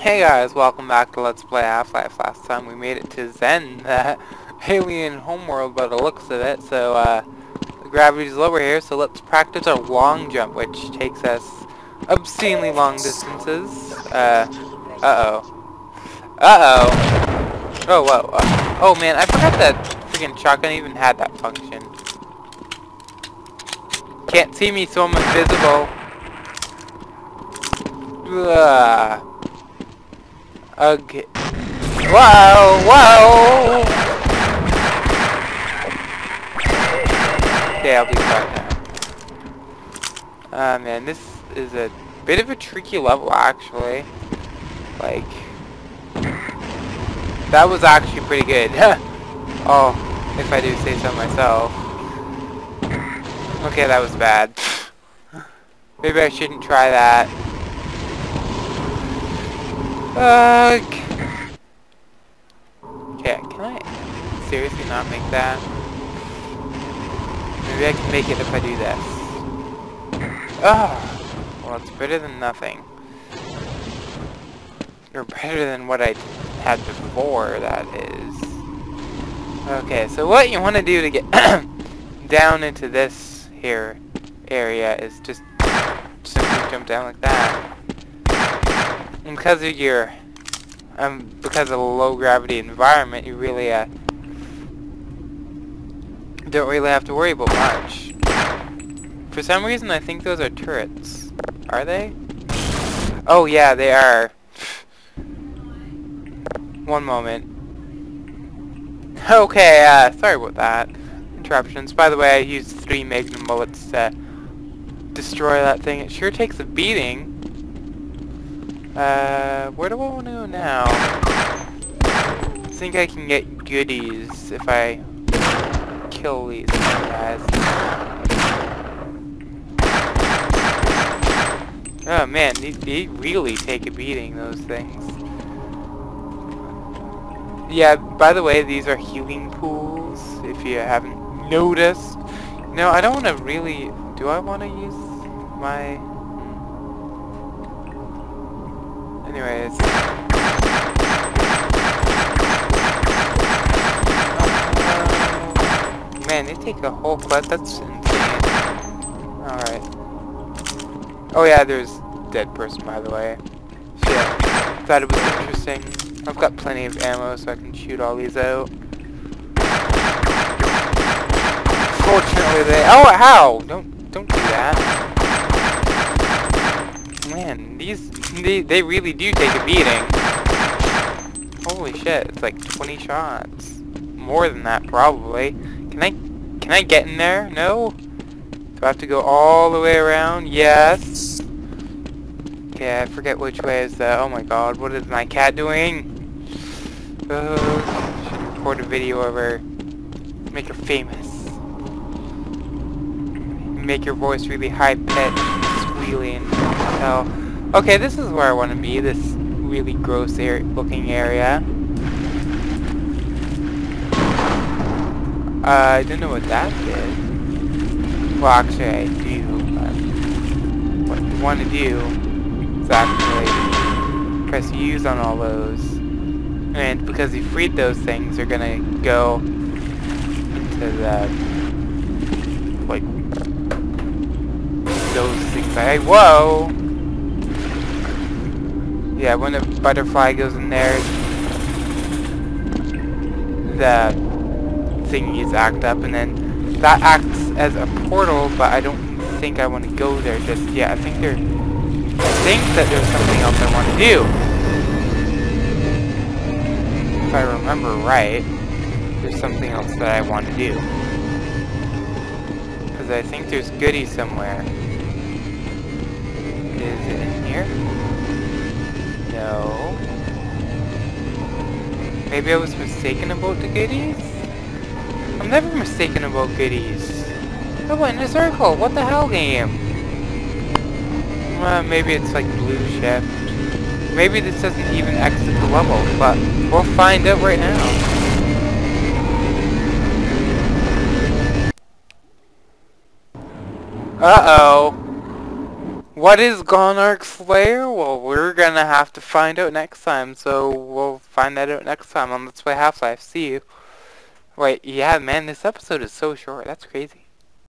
Hey guys, welcome back to Let's Play Half-Life. Last time we made it to Xen, the alien homeworld by the looks of it, so uh, the gravity's lower here, so let's practice our long jump, which takes us obscenely long distances. Uh, uh-oh. Uh-oh. Oh, whoa. Uh, oh man, I forgot that freaking shotgun even had that function. Can't see me, so I'm invisible. Ugh. Okay. Whoa, whoa! Okay, I'll be quiet now. Ah, uh, man, this is a bit of a tricky level, actually. Like, that was actually pretty good. oh, if I do say so myself. Okay, that was bad. Maybe I shouldn't try that. Uh, Fuck. Okay, can I seriously not make that? Maybe I can make it if I do this. Oh, well, it's better than nothing. Or better than what I had before, that is. Okay, so what you want to do to get down into this here area is just simply jump down like that. And because of your, um, because of a low gravity environment, you really, uh, don't really have to worry about much. For some reason, I think those are turrets. Are they? Oh yeah, they are. One moment. Okay, uh, sorry about that. Interruptions. By the way, I used three magnum bullets to destroy that thing. It sure takes a beating. Uh, where do I want to go now? I think I can get goodies if I kill these guys. Oh man, they, they really take a beating, those things. Yeah, by the way, these are healing pools, if you haven't noticed. No, I don't want to really... Do I want to use my... Anyways. Man, they take a whole quest. That's insane. Alright. Oh yeah, there's dead person by the way. So yeah, thought it was interesting. I've got plenty of ammo so I can shoot all these out. Fortunately they- Oh, how? Don't, don't do that man, these they they really do take a beating. Holy shit, it's like 20 shots. More than that probably. Can I can I get in there? No? Do I have to go all the way around? Yes. Okay, I forget which way is the oh my god, what is my cat doing? Oh, should record a video of her. Make her famous. Make your voice really high so okay this is where I want to be this really gross looking area. Uh, I don't know what that did well actually I do but what you want to do is actually press use on all those. And because you freed those things they're gonna go into the like those things. Hey, whoa! Yeah, when the butterfly goes in there, the thingies act up, and then that acts as a portal, but I don't think I want to go there just yet. I think there, I think that there's something else I want to do. If I remember right, there's something else that I want to do. Because I think there's goodies somewhere. Is it in here? No. Maybe I was mistaken about the goodies? I'm never mistaken about goodies. I went in a circle. What the hell game? Uh, maybe it's like blue shift. Maybe this doesn't even exit the level, but we'll find out right now. Uh-oh. What is Gonarch Slayer? Well, we're gonna have to find out next time, so we'll find that out next time on Let's Play Half-Life. See you. Wait, yeah, man, this episode is so short. That's crazy.